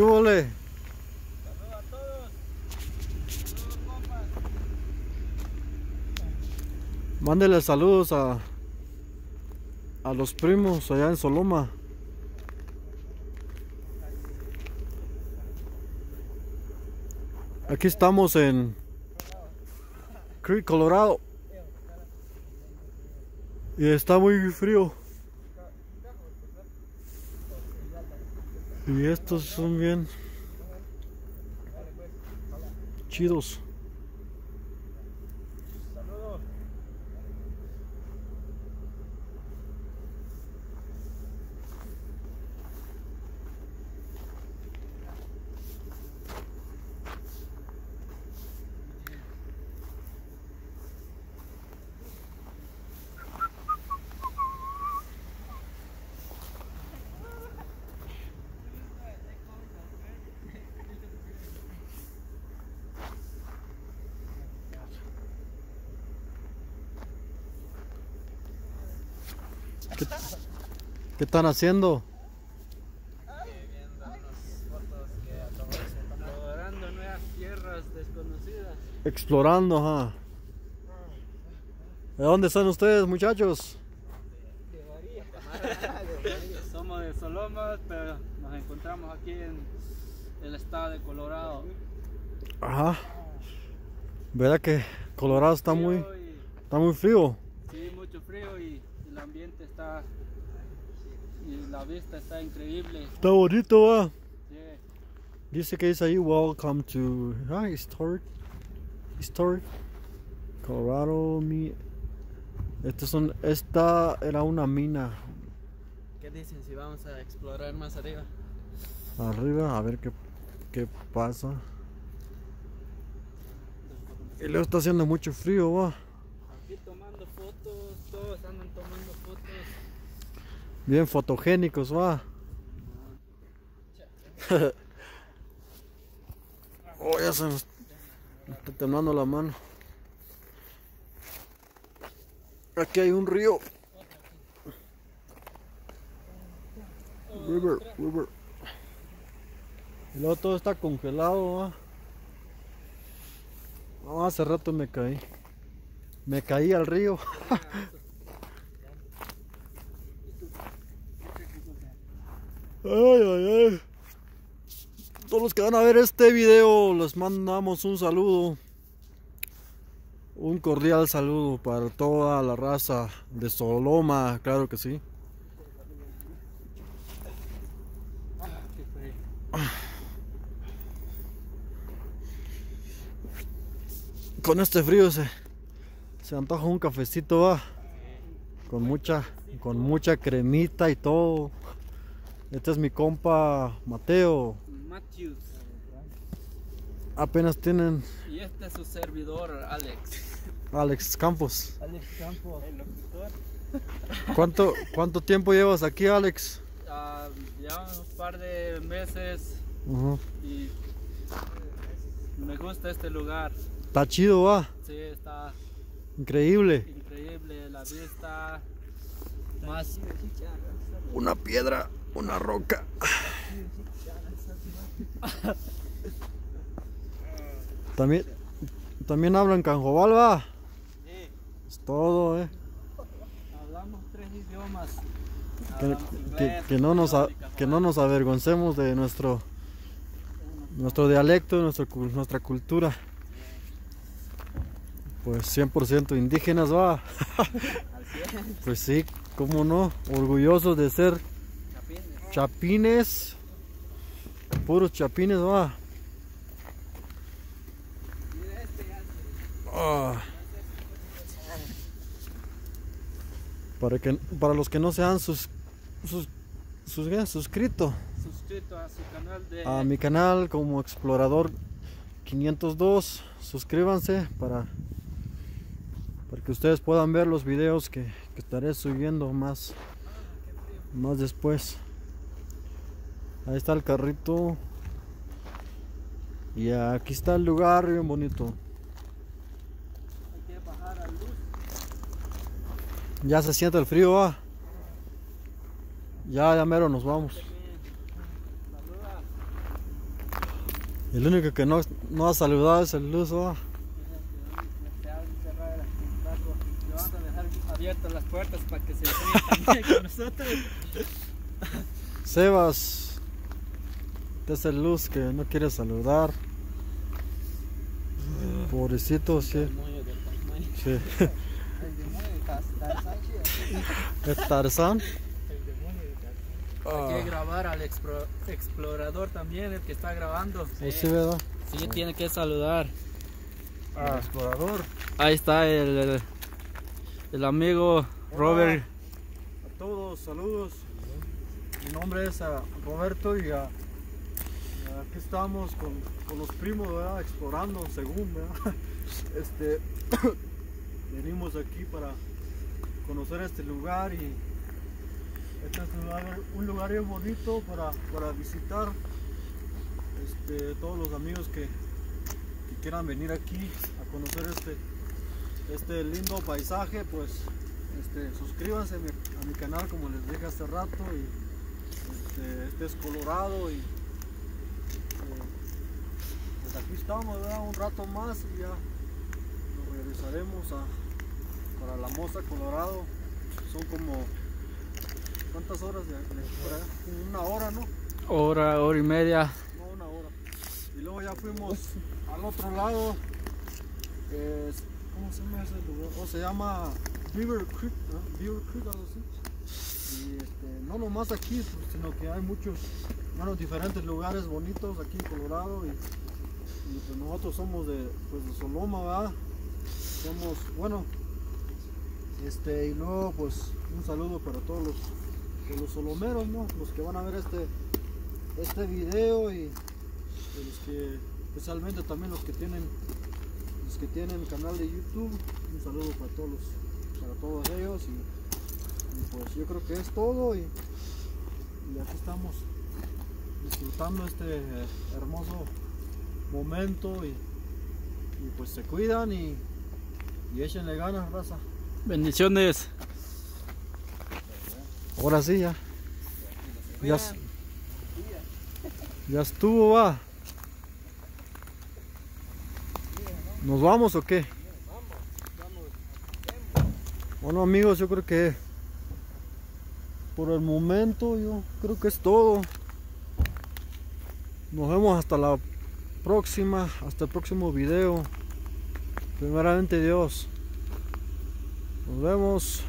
¿Qué? Saludos a todos. Saludos. Mándele saludos a, a los primos allá en Soloma. Aquí estamos en Creek, Colorado. Y está muy frío. Y estos son bien chidos. ¿Qué, qué están haciendo? Explorando nuevas tierras desconocidas. Explorando, ajá. ¿De dónde están ustedes, muchachos? Somos de Soloma, pero nos encontramos aquí en el estado de Colorado. Ajá. ¿Verdad que Colorado está muy, está muy frío? Sí, mucho frío y el ambiente está. Y la vista está increíble. Está bonito, va. Sí. Dice que dice ahí, welcome to ah, historic, historic, Colorado. Mi, este son, esta era una mina ¿Qué dicen si vamos a explorar más arriba? arriba, a ver qué, qué pasa. Y luego está haciendo mucho frío, va. Tomando fotos, todos andan tomando fotos. Bien fotogénicos, va. oh, ya se me está temblando la mano. Aquí hay un río. River, river. Y luego todo está congelado, va. No, hace rato me caí. Me caí al río. Ay, ay, ay. Todos los que van a ver este video, les mandamos un saludo. Un cordial saludo para toda la raza de Soloma, claro que sí. Con este frío se, se antoja un cafecito, va. Con mucha, con mucha cremita y todo. Este es mi compa Mateo. Matthews. Apenas tienen Y este es su servidor, Alex. Alex Campos. Alex Campos. El locutor. ¿Cuánto, cuánto tiempo llevas aquí, Alex? Ah, ya un par de meses Ujú. y me gusta este lugar. Está chido, va. Sí, está Increíble. increíble la vista. Más Una piedra, una roca. También, también hablan canjobal, va. Sí, Es todo, eh. hablamos tres idiomas. Que, no nos, que no nos avergoncemos de nuestro, nuestro dialecto, nuestro, nuestra cultura. Pues 100% indígenas, va. Pues sí, cómo no. Orgullosos de ser chapines. chapines. Puros chapines, va. Este Ah. Para, que, para los que no se han sus, sus, sus- ¿qué? suscrito suscrito a su canal de a mi canal como Explorador 502, suscríbanse para, para que ustedes puedan ver los videos que, que estaré subiendo más, más después. Ahí está el carrito. Y aquí está el lugar bien bonito. Ya se siente el frío, va. Ya, ya mero nos vamos. El único que no, no ha saludado es el Luz, ¿va? Se abre y cerrar el contrato. Le vamos a abiertas las puertas para que se también con nosotros. Sebas, este es el Luz que no quiere saludar. Pobrecito, sí. Sí. El demonio de Tarzán, sí. Es Tarzán. Hay que grabar al explorador también, el que está grabando. ¿O sí, verdad? Sí, tiene que saludar. Ah, explorador. Ahí está el, el, el amigo Robert. A todos, saludos. Mi nombre es ah, Roberto y ah, aquí estamos con, con los primos, ¿verdad? Explorando, según, ¿verdad? Este, venimos aquí para conocer este lugar y este es un lugar, un lugar bien bonito para, para visitar. Este, todos los amigos que, que quieran venir aquí a conocer este, este lindo paisaje, pues este, suscríbanse a mi, a mi canal como les dije hace rato y este, este es Colorado y eh, pues aquí estamos ¿verdad? un rato más y ya nos regresaremos a, para la Moza Colorado son como ¿cuántas horas de, de una hora no Hora, hora y media. no una hora. Y luego ya fuimos al otro lado. ¿Cómo se llama ese? O se llama Beaver Creek, ¿no? Beaver Creek, así. Y este, no nomás aquí, pues, sino que hay muchos, bueno, diferentes lugares bonitos aquí en Colorado. Y, pues nosotros somos de, pues, de Soloma. Somos, bueno, este, y luego pues un saludo para todos los, los solomeros, ¿no? Los que van a ver este, este video y, y los que especialmente también los que tienen los que tienen canal de YouTube. Un saludo para todos los- para todos ellos y, y pues yo creo que es todo y, y aquí estamos disfrutando este eh, hermoso momento y, y pues se cuidan y, y échenle ganas raza. Bendiciones. ahora sí ya. Ya, ya estuvo va ¿Nos vamos o qué? Bueno amigos, yo creo que por el momento yo creo que es todo. Nos vemos hasta la próxima, hasta el próximo video. Primeramente Dios. Nos vemos.